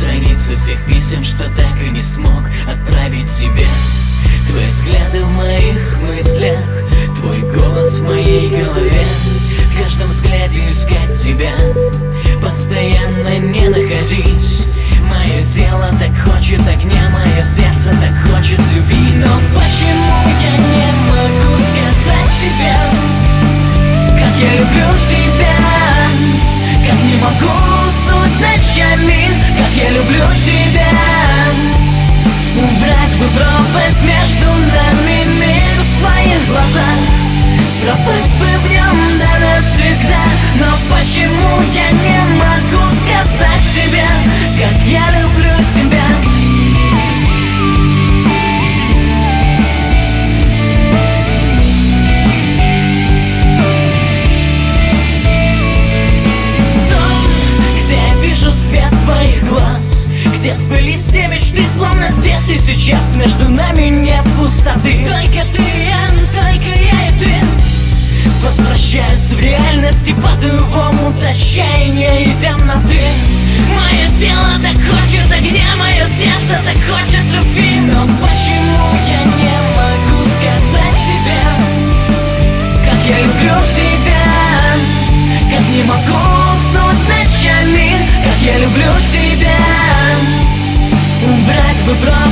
Страницы всех писем, что так и не смог отправить тебе. Твои взгляды в моих мыслях, твой голос в моей голове. В каждом взгляде искать тебя, постоянно не находить. Мое тело так хочет огня, мое сердце так хочет любить. Но почему я не могу сказать тебе, как я люблю тебя Как не могу ночами, как я люблю тебя. Убрать бы пропасть между нами мир в твоих глазах Пропасть бы в нем да навсегда. Но почему я не могу сказать тебе и темноты Мое тело так хочет огня, мое сердце так хочет любви? Но почему я не могу сказать тебе, как я люблю тебя? Как не могу уснуть ночами, как я люблю тебя? Убрать бы пропасть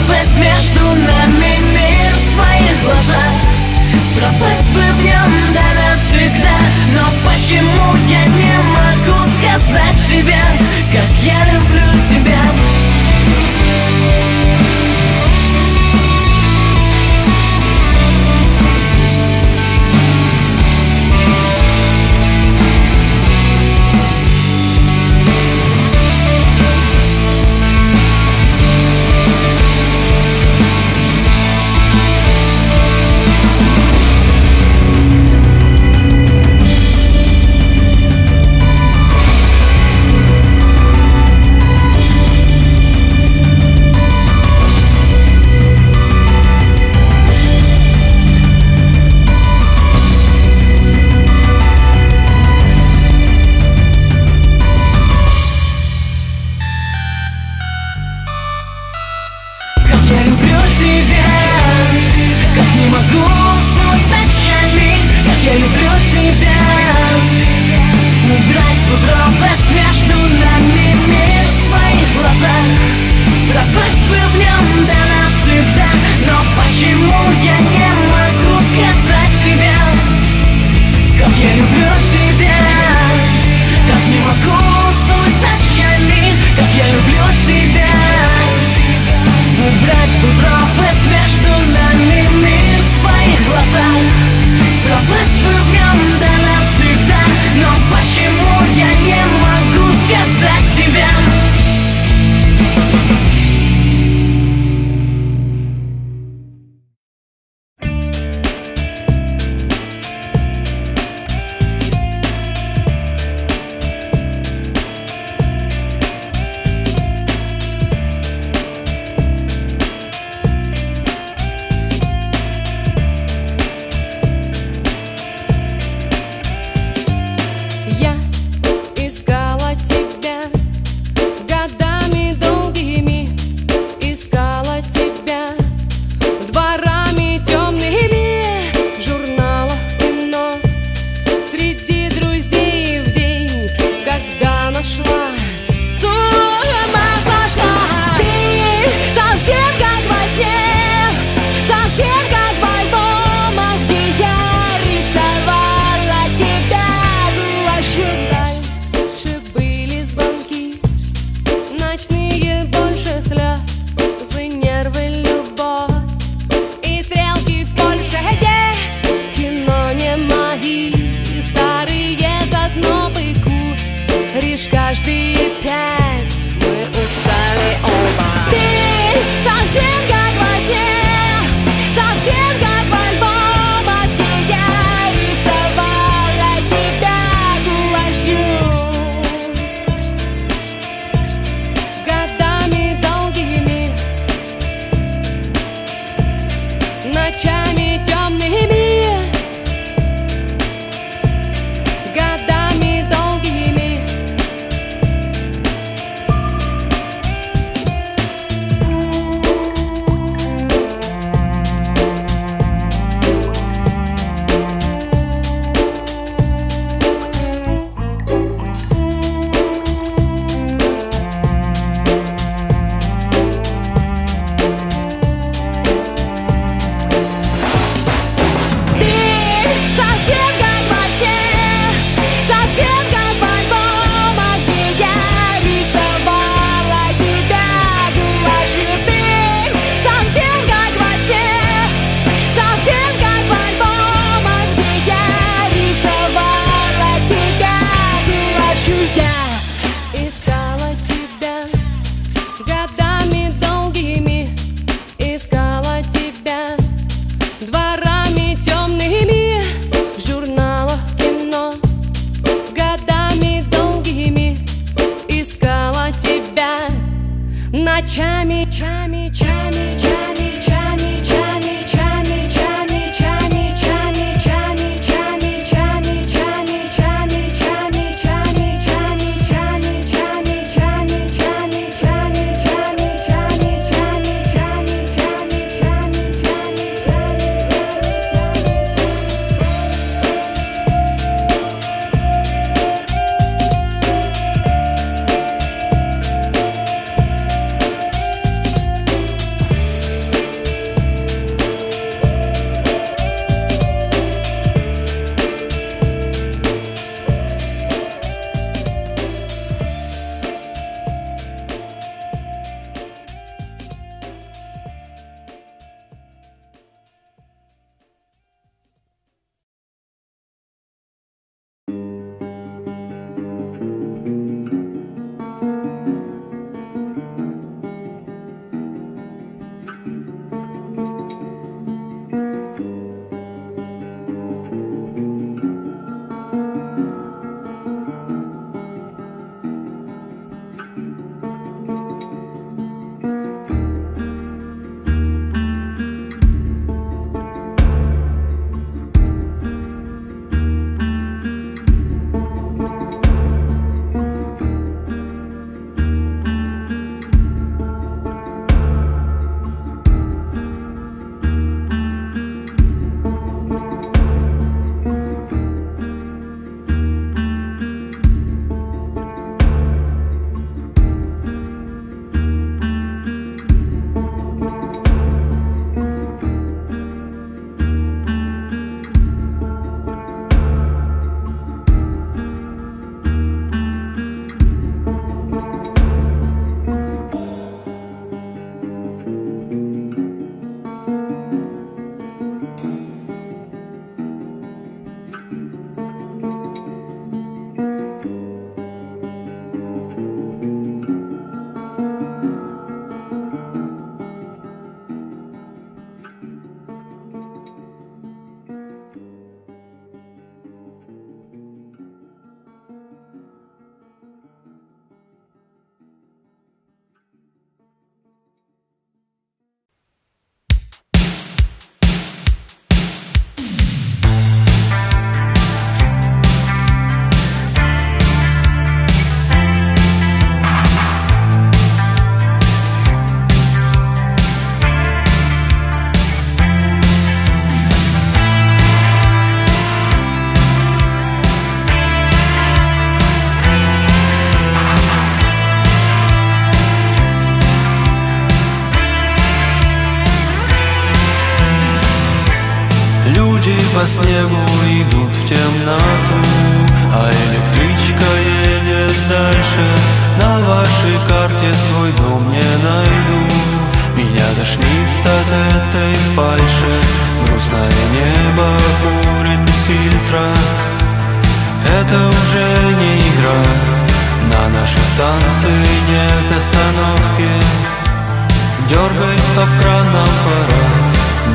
Дергай стоп-кран, нам пора.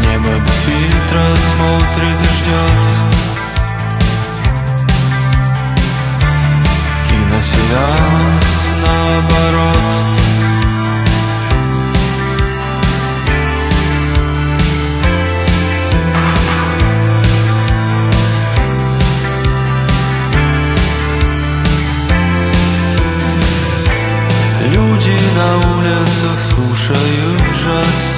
Небо без фильтра смотрит и ждет. Киносеанс наоборот Люди на улицах слушают джаз.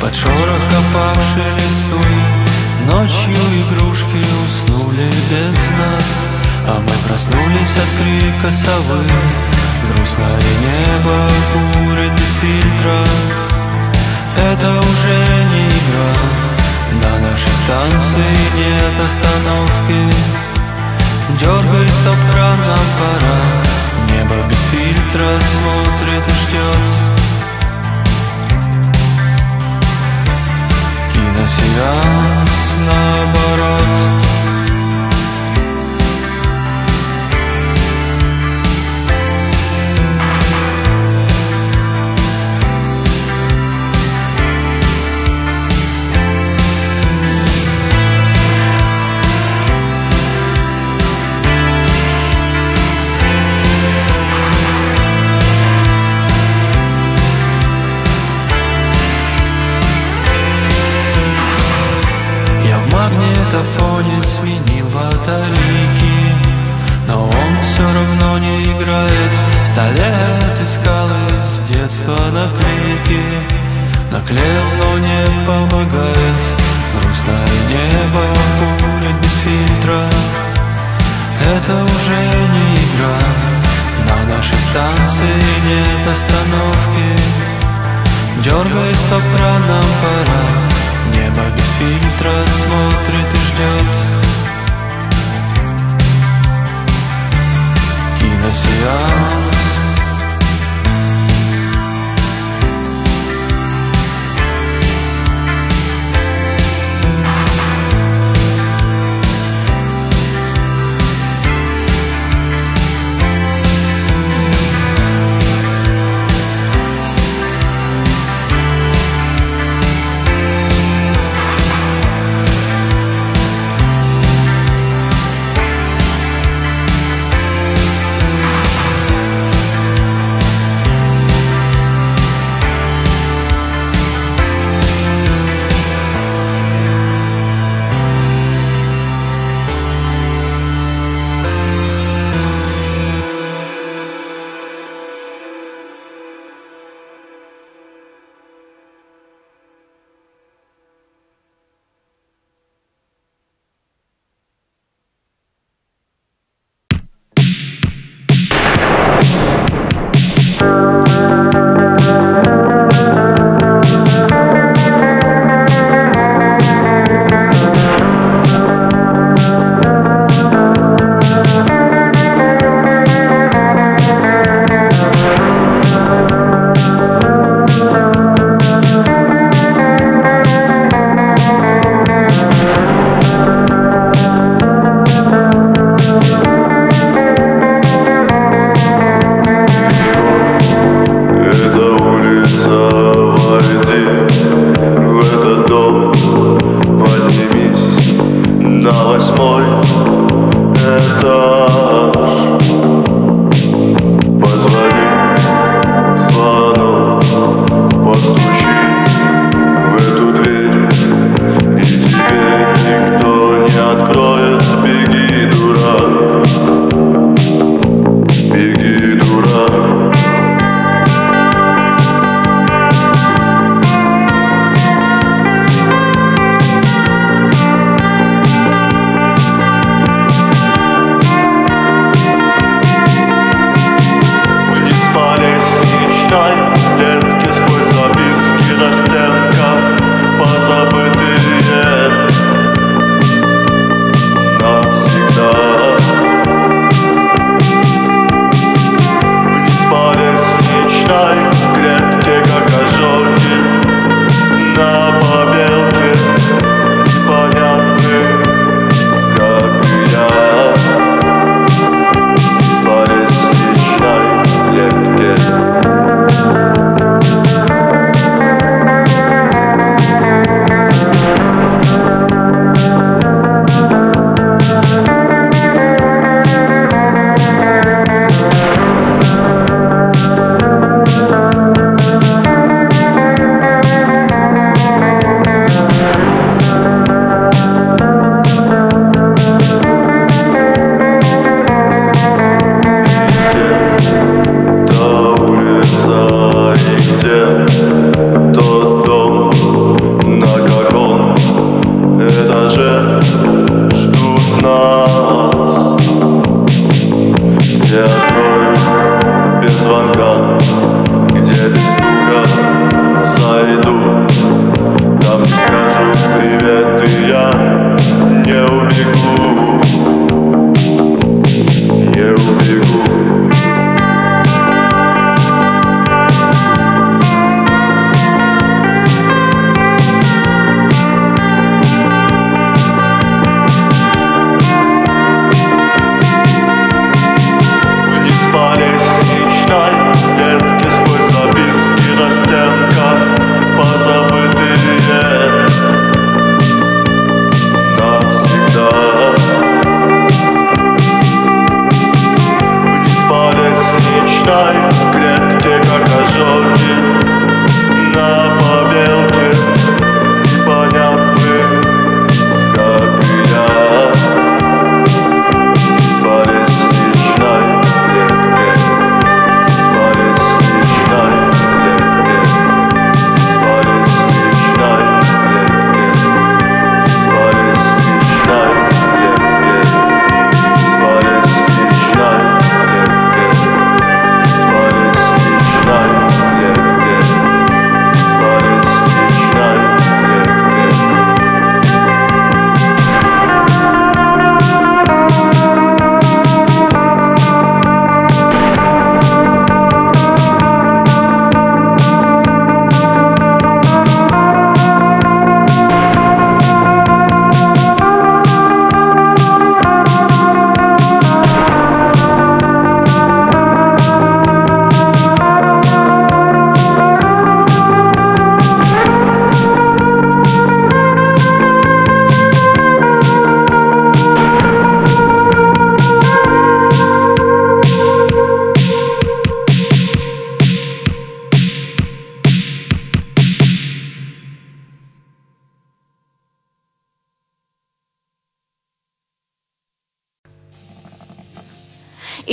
Под шорох опавшей листвы Ночью игрушки уснули без нас. А мы проснулись от крика совы. Грустное небо курит без фильтра. Это уже не игра. На нашей станции нет остановки. Дергай стоп-кран, нам пора Небо без фильтра смотрит и ждет. Киносеанс Киносеанс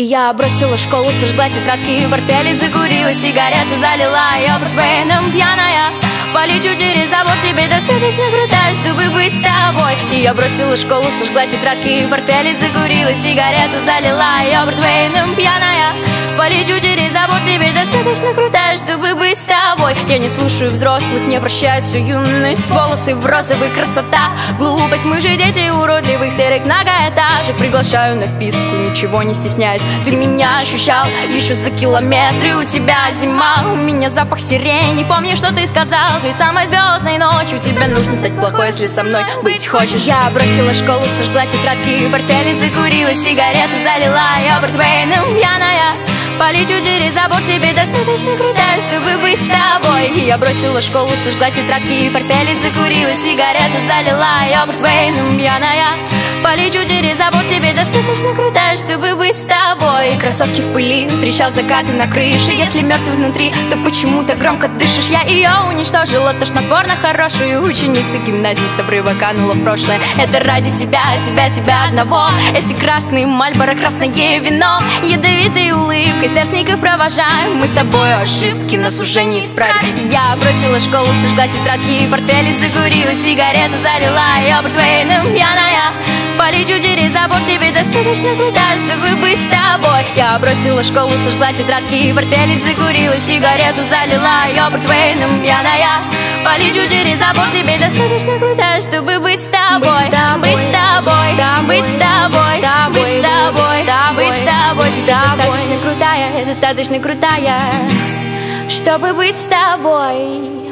И я бросила школу, сожгла тетрадки и портфели Закурила сигарету, залила. Ее портвейном пьяная Полечу через забор, тебе достаточно крутая, чтобы быть с тобой. И я бросила школу, сожгла тетрадки и портфели Закурила сигарету, залила. Ее портвейном пьяная Полечу через забор, тебе достаточно крутая, чтобы быть с тобой. Я не слушаю взрослых, не прощаю всю юность. Волосы в розовый, красота, глупость. Мы же дети уродливых серых многоэтажек. Приглашаю на вписку, ничего не стесняясь Ты меня ощущал еще за километры. У тебя зима, у меня запах сирени. Помни, что ты сказал той самой звездной ночью. Тебе нужно стать плохой, если со мной быть хочешь. Я бросила школу, сожгла тетрадки и портфели Закурила сигарету, залила. Ее портвейном пьяная Полечу через забор, тебе достаточно крутая, чтобы быть с тобой. Я бросила школу, сожгла тетрадки и портфели Закурила сигарету, залила. Ее портвейном пьяная Полечу через забор, тебе достаточно крутая, чтобы быть с тобой. Кроссовки в пыли, встречал закаты на крыше. Если мертвый внутри, то почему то громко дышишь? Я ее уничтожила, тошнотворно хорошую ученицу гимназии С обрыва канула в прошлое. Это ради тебя, тебя, тебя одного. Эти красные мальборо, красное вино Ядовитой улыбкой сверстников провожаем Мы с тобой ошибки нас уже не исправить Я бросила школу, сожгла тетрадки и портфели Закурила сигарету, залила. Ее портвейном пьяная Полечу через забор, тебе достаточно крутая, чтобы быть с тобой. Я бросила школу, сожгла тетрадки и портфели Закурила сигарету, залила ее портвейном. Пьяная Полечу через забор, тебе достаточно крутая, чтобы быть с тобой Быть с тобой, быть с тобой, быть с тобой, быть с тобой Ты достаточно крутая, достаточно крутая Чтобы быть с тобой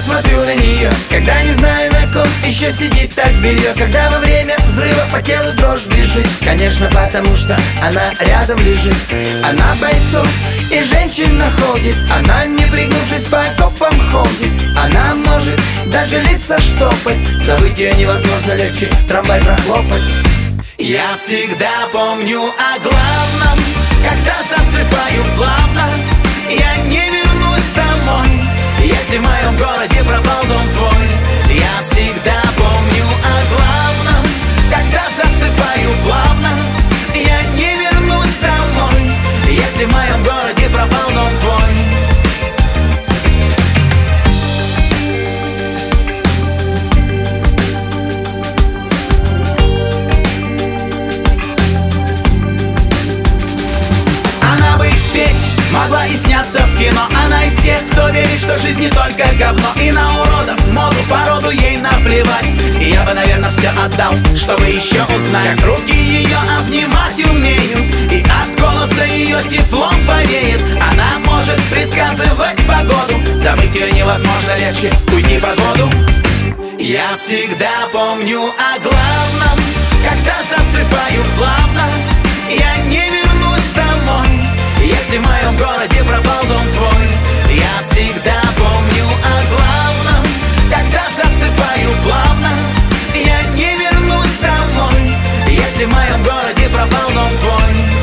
смотрю на нее Когда не знаю на ком еще сидит так белье Когда во время взрыва по телу дрожь бежит. Конечно потому что она рядом лежит. Она бойцов и женщин находит Она не пригнувшись по окопам ходит. Она может даже лица штопать. Забыть ее невозможно легче трамвай прохлопать. Я всегда помню о главном. Когда засыпаю плавно Я не Если в моем городе пропал дом твой Я всегда помню о главном. Когда засыпаю плавно Я не вернусь домой. Если в моем городе пропал дом твой Тех, кто верит, что жизнь не только говно И на уродов, моду, породу ей наплевать. И я бы, наверное, все отдал, чтобы еще узнать Как руки ее обнимать умеют И от голоса ее теплом повеет Она может предсказывать погоду Забыть ее невозможно легче, уйти под воду я всегда помню о главном Когда засыпаю плавно. Я не вернусь домой Если в моем городе пропал дом твой Я всегда помню о главном Когда засыпаю плавно. Я не вернусь домой Если в моем городе пропал дом твой